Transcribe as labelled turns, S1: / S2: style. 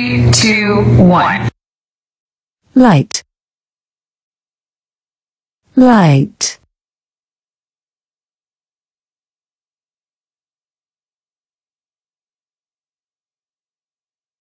S1: Three, two, one.
S2: light light